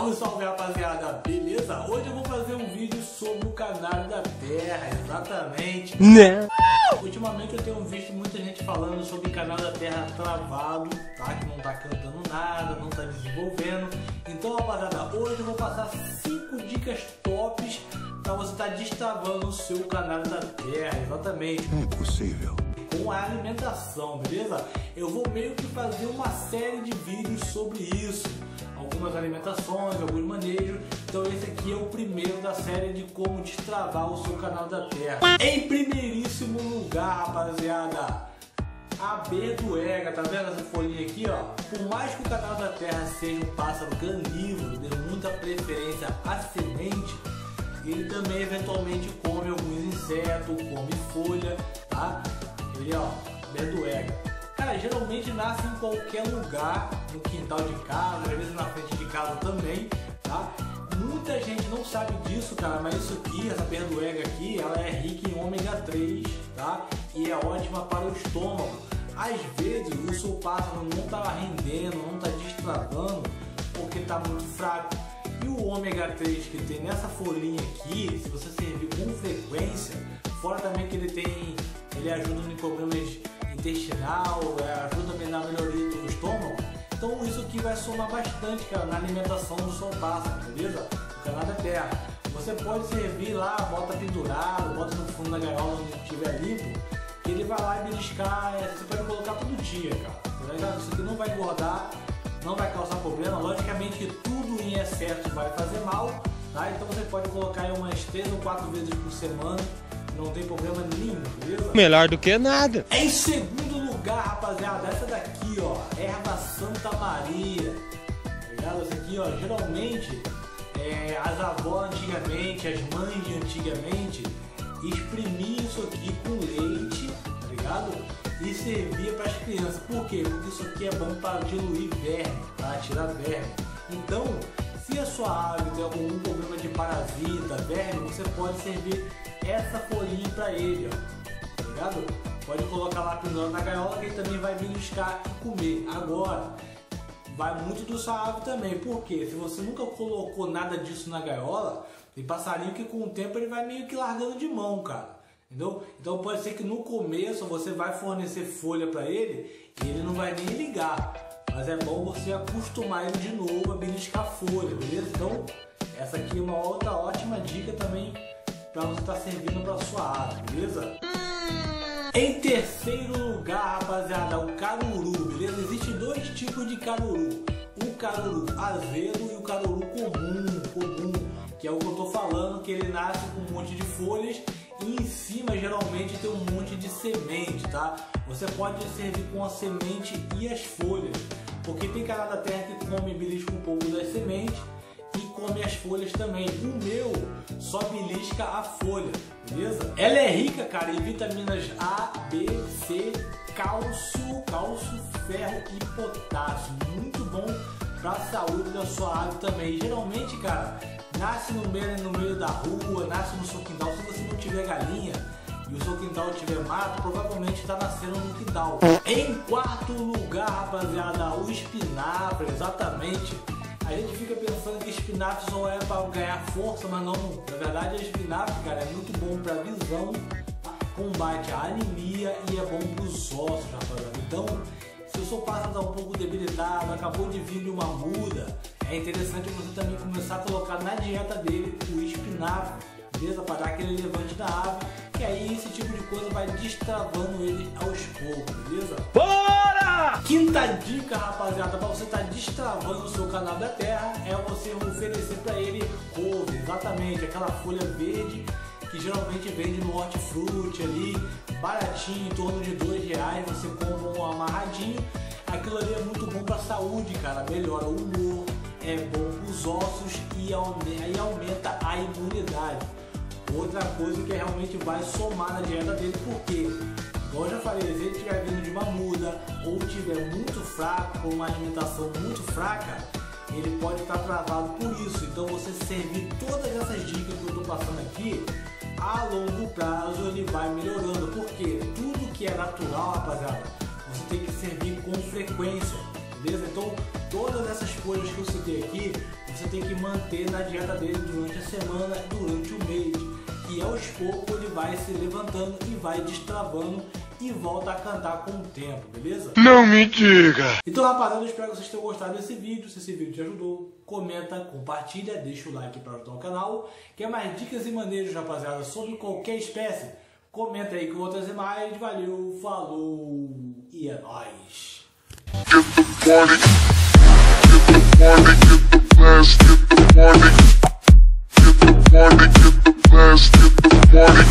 Salve, salve rapaziada, beleza? Hoje eu vou fazer um vídeo sobre o canal da Terra, exatamente. Né? Ultimamente eu tenho visto muita gente falando sobre o canal da Terra travado, tá? Que não tá cantando nada, não tá desenvolvendo. Então, rapaziada, hoje eu vou passar 5 dicas tops para você estar tá destravando o seu canal da Terra, exatamente. Impossível com a alimentação, beleza? Eu vou meio que fazer uma série de vídeos sobre isso algumas alimentações, alguns manejos. Então esse aqui é o primeiro da série de como destravar o seu canal da Terra. Em primeiríssimo lugar, rapaziada, a berduega, tá vendo essa folhinha aqui, ó? Por mais que o canal da Terra seja um pássaro carnívoro, dê muita preferência à semente, ele também eventualmente come alguns insetos, come folha, tá? Ele, ó, berduega. Cara, geralmente nasce em qualquer lugar, no quintal de casa, às vezes na frente de casa também, tá? Muita gente não sabe disso, cara, mas isso aqui, essa perduega aqui, ela é rica em ômega 3, tá? E é ótima para o estômago. Às vezes o seu pássaro não está rendendo, não está destravando, porque está muito fraco. E o ômega 3 que tem nessa folhinha aqui, se você servir com frequência, fora também que ele tem, ele ajuda em problemas intestinal, é, ajuda na melhoria do estômago. Então isso aqui vai somar bastante, cara, na alimentação do seu pássaro, beleza? O canal da terra. Você pode servir lá, bota pendurado, bota no fundo da gaiola onde estiver limpo, que ele vai lá e beliscar, é, você pode colocar todo dia, cara. Tá? Isso aqui não vai engordar, não vai causar problema. Logicamente que tudo em excesso vai fazer mal, tá? Então você pode colocar aí umas 3 ou 4 vezes por semana não tem problema nenhum, beleza? Melhor do que nada. Em segundo lugar, rapaziada, essa daqui, ó, erva Santa Maria. Tá ligado? Essa aqui, ó, geralmente é, as avós antigamente, as mães de antigamente, exprimiam isso aqui com leite, tá ligado? E servia para as crianças. Por quê? Porque isso aqui é bom para diluir verme, para tirar verme. Então, se a sua ave tem algum problema de parasita, verme, você pode servir essa folhinha para ele, ó. Tá ligado? Pode colocar lá pendurando na gaiola que ele também vai beliscar e comer. Agora, vai muito do sua ave também. Porque se você nunca colocou nada disso na gaiola, tem passarinho que com o tempo ele vai meio que largando de mão, cara. Entendeu? Então pode ser que no começo você vai fornecer folha para ele e ele não vai nem ligar. Mas é bom você acostumar ele de novo a beliscar folha, beleza? Então, essa aqui é uma outra ótima dica também para você estar tá servindo para sua ave, beleza? Em terceiro lugar, rapaziada, o caruru, beleza? Existem dois tipos de caruru. O caruru azedo e o caruru comum, comum, que é o que eu tô falando, que ele nasce com um monte de folhas e em cima geralmente tem um monte de semente, tá? Você pode servir com a semente e as folhas, porque tem cara da terra que come belisca um pouco das sementes e come as folhas também. O meu só a folha, beleza? Ela é rica, cara, em vitaminas A, B, C, cálcio, cálcio, ferro e potássio. Muito bom para a saúde da sua ave também. Geralmente, cara, nasce no meio, no meio da rua, nasce no seu quintal. Se você não tiver galinha e o seu quintal tiver mato, provavelmente está nascendo no quintal. Em quarto lugar, rapaziada, o espinafre, exatamente. A gente fica pensando que espinafre só é para ganhar força, mas não. Na verdade, a espinafre, cara, é muito bom para visão, combate a anemia e é bom para os ossos, rapaziada. Então, se o seu pássaro está um pouco debilitado, acabou de vir de uma muda, é interessante você também começar a colocar na dieta dele o espinafre, beleza? Para dar aquele levante da ave, aí esse tipo de coisa vai destravando ele aos poucos, beleza? Bora! Quinta dica, rapaziada, para você estar tá destravando o seu canal da terra é você oferecer para ele couve, exatamente, aquela folha verde que geralmente vende no hortifruti ali, baratinho, em torno de dois reais, você compra um amarradinho. Aquilo ali é muito bom para a saúde, cara, melhora o humor, é bom para os ossos e aumenta a. Outra coisa que realmente vai somar na dieta dele, porque, como eu já falei, se ele estiver vindo de uma muda ou estiver muito fraco, com uma alimentação muito fraca, ele pode estar travado por isso. Então você servir todas essas dicas que eu estou passando aqui, a longo prazo ele vai melhorando, porque tudo que é natural, rapaziada, você tem que servir com frequência, beleza? Então todas essas coisas que eu citei aqui, você tem que manter na dieta dele durante a semana, durante o mês. Aos poucos ele vai se levantando e vai destravando e volta a cantar com o tempo, beleza? Não me diga! Então, rapaziada, eu espero que vocês tenham gostado desse vídeo. Se esse vídeo te ajudou, comenta, compartilha, deixa o like para ajudar o canal. Quer mais dicas e maneiras, rapaziada, sobre qualquer espécie? Comenta aí com outras imagens. Valeu, falou e é nóis! Get the party, get the party, get the get the party. morning.